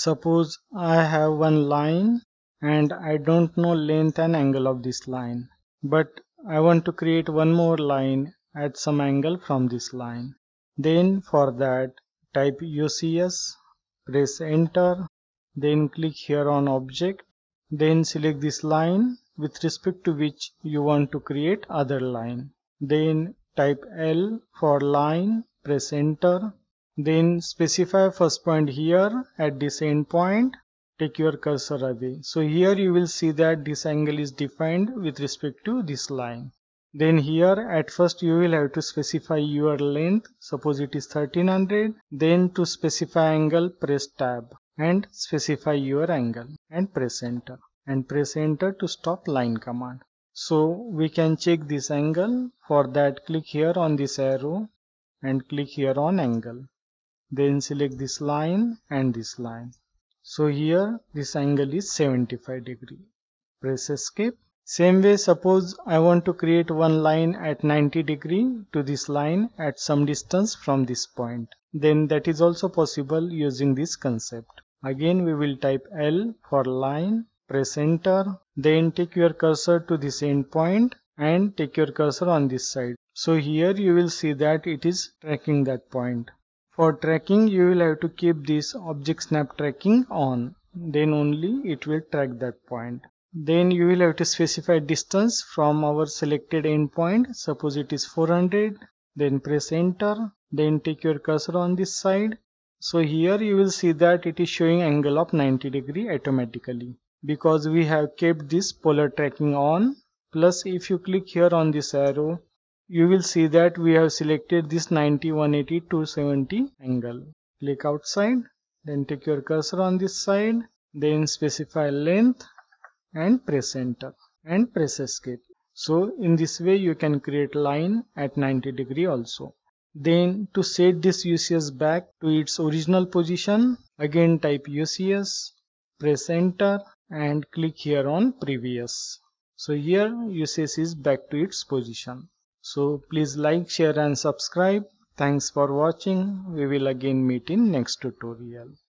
Suppose I have one line and I don't know length and angle of this line. But I want to create one more line at some angle from this line. Then for that type UCS, press enter, then click here on object, then select this line with respect to which you want to create other line. Then type L for line, press enter, then specify first point here at this end point. Take your cursor away. So here you will see that this angle is defined with respect to this line. Then here at first you will have to specify your length. Suppose it is 1300 then to specify angle press tab and specify your angle and press enter and press enter to stop line command. So we can check this angle. For that click here on this arrow and click here on angle then select this line and this line. So here this angle is 75 degree. Press escape. Same way suppose I want to create one line at 90 degree to this line at some distance from this point. Then that is also possible using this concept. Again we will type L for line press enter then take your cursor to this end point and take your cursor on this side. So here you will see that it is tracking that point for tracking you will have to keep this object snap tracking on then only it will track that point. Then you will have to specify distance from our selected endpoint suppose it is 400 then press enter then take your cursor on this side. So here you will see that it is showing angle of 90 degree automatically because we have kept this polar tracking on plus if you click here on this arrow you will see that we have selected this 90 180 270 angle. Click outside then take your cursor on this side then specify length and press enter and press escape. So in this way you can create line at 90 degree also. Then to set this UCS back to its original position again type UCS press enter and click here on previous. So here UCS is back to its position so please like, share and subscribe. Thanks for watching. We will again meet in next tutorial.